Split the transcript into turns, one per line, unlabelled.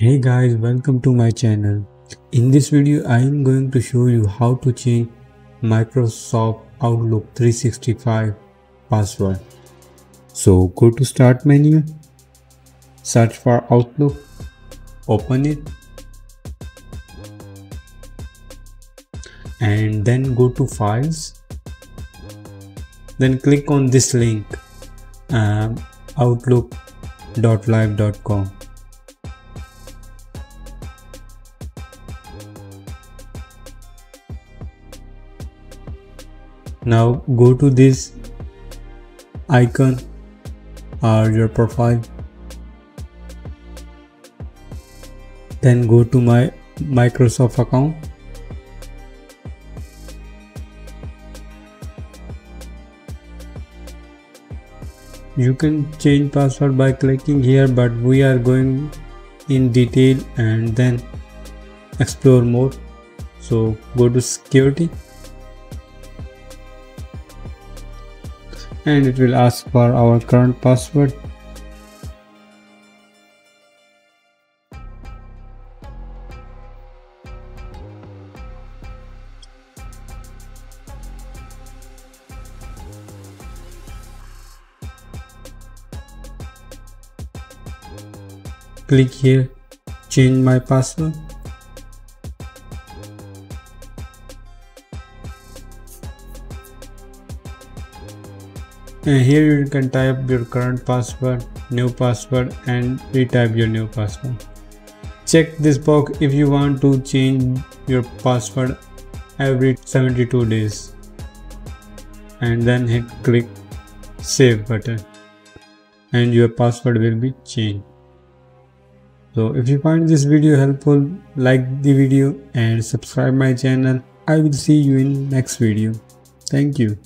Hey guys, welcome to my channel. In this video, I am going to show you how to change Microsoft Outlook 365 password. So go to start menu, search for Outlook, open it and then go to files then click on this link um, outlook.live.com now go to this icon or your profile. Then go to my Microsoft account. You can change password by clicking here but we are going in detail and then explore more. So go to security and it will ask for our current password. Click here change my password and here you can type your current password new password and retype your new password check this box if you want to change your password every 72 days and then hit click save button and your password will be changed so if you find this video helpful, like the video and subscribe my channel. I will see you in next video. Thank you.